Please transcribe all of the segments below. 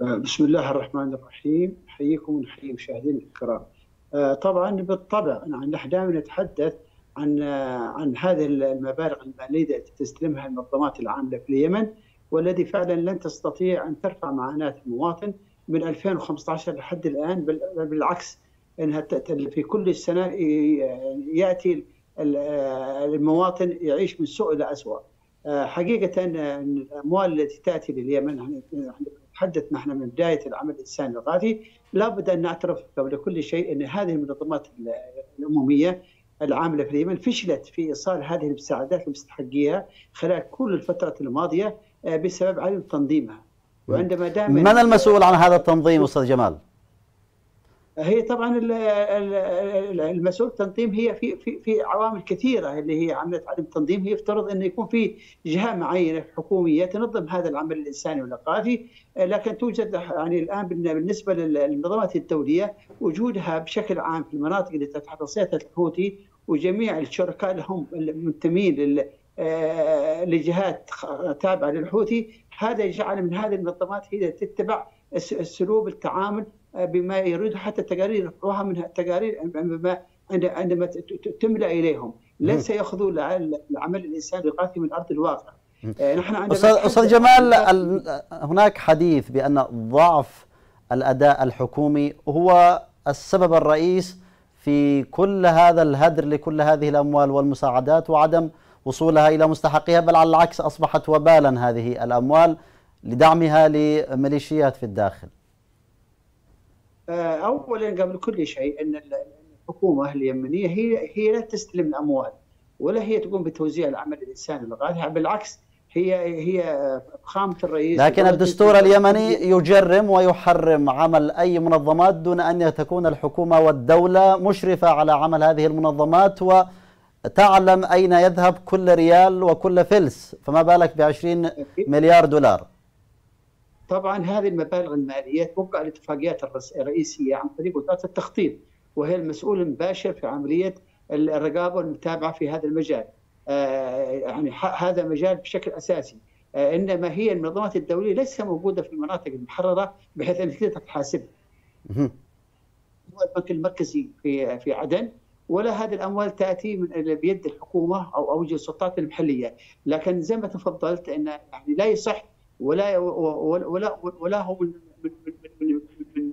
بسم الله الرحمن الرحيم احييكم ونحيي مشاهدينا الكرام. طبعا بالطبع نحن دائما نتحدث عن عن هذه المبالغ المالية التي تستلمها المنظمات العاملة في اليمن والذي فعلا لن تستطيع أن ترفع معاناة المواطن من 2015 لحد الآن بالعكس إنها في كل سنه يأتي المواطن يعيش من سوء إلى اسوء. حقيقة الاموال التي تأتي لليمن نتحدث نحن من بداية العمل الإنساني الغاثي لابد أن نعترف قبل كل شيء أن هذه المنظمات الأممية العاملة في اليمن فشلت في إيصال هذه المساعدات لمستحقيها خلال كل الفترة الماضية بسبب عدم تنظيمها وعندما دائما من المسؤول عن هذا التنظيم أستاذ جمال؟ هي طبعا المسؤول التنظيم هي في في في عوامل كثيرة اللي هي عمليه عدم التنظيم. هي يفترض انه يكون في جهة معينة حكومية تنظم هذا العمل الإنساني والثقافي لكن توجد يعني الآن بالنسبة للمنظمات الدولية وجودها بشكل عام في المناطق اللي تحت سيطره الحوثي وجميع الشركاء لهم المنتمين لجهات تابعة للحوثي هذا يجعل من هذه المنظمات هي تتبع اسلوب التعامل بما يريد حتى التقارير يرفعوها من التقارير عندما عندما تملى إليهم. ليس ياخذوا العمل الانساني القاسي من ارض الواقع نحن أستاذ أستاذ جمال هناك حديث بأن ضعف الأداء الحكومي هو السبب الرئيس في كل هذا الهدر لكل هذه الأموال والمساعدات وعدم وصولها إلى مستحقيها بل على العكس أصبحت وبالا هذه الأموال لدعمها لميليشيات في الداخل. اولا قبل كل شيء إن الحكومة اليمنية هي هي لا تستلم الأموال ولا هي تقوم بتوزيع العمل الإنساني الغاثي بالعكس هي هي فخامه الرئيس لكن الدستور اليمني يجرم ويحرم عمل أي منظمات دون أن تكون الحكومة والدولة مشرفة على عمل هذه المنظمات وتعلم أين يذهب كل ريال وكل فلس فما بالك ب 20 مليار دولار؟ طبعا هذه المبالغ المالية توقع الاتفاقيات الرئيسية عن طريق وزارة التخطيط وهي المسؤول المباشر في عملية الرقابة والمتابعة في هذا المجال. يعني هذا مجال بشكل أساسي إنما هي المنظمات الدولية ليس موجودة في المناطق المحررة بحيث ان تقدر تحاسب. البنك المركزي في في عدن ولا هذه الأموال تأتي من بيد الحكومة أو أو السلطات المحلية، لكن زي ما تفضلت إن يعني لا يصح ولا ولا ولا هو من, من, من, من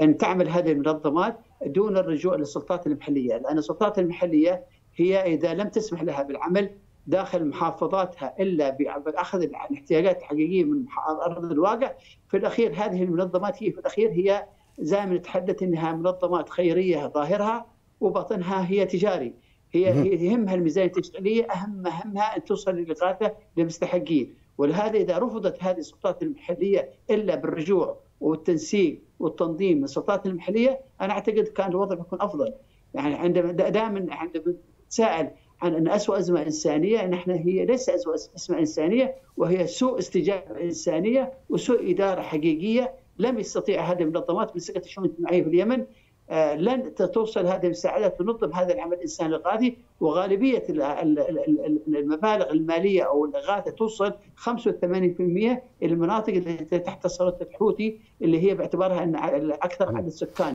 أن تعمل هذه المنظمات دون الرجوع للسلطات المحلية، لأن السلطات المحلية هي إذا لم تسمح لها بالعمل داخل محافظاتها إلا بأخذ الاحتياجات الحقيقية من ارض الواقع، في الأخير هذه المنظمات هي في الأخير هي زي ما نتحدث إنها منظمات خيرية ظاهرها وباطنها هي تجاري. هي يهمها الميزانية التشغيلية اهم مهمها أن توصل للاغاثه للمستحقين، ولهذا إذا رفضت هذه السلطات المحلية إلا بالرجوع والتنسيق والتنظيم من السلطات المحلية أنا أعتقد كان الوضع بيكون أفضل. يعني عندما دائما عندما نتساءل عن أن اسوء أزمة إنسانية نحن هي ليس اسوء أزمة إنسانية وهي سوء استجابة إنسانية وسوء إدارة حقيقية لم يستطيع هذه المنظمات مسكه الشؤون الاجتماعية في اليمن. لن توصل هذه المساعدات تنظم هذا العمل الإنساني الغاثي وغالبية المبالغ المالية أو الاغاثه توصل 85% إلى المناطق التي تحت سيطره الحوثي اللي هي باعتبارها إن أكثر عدد سكان.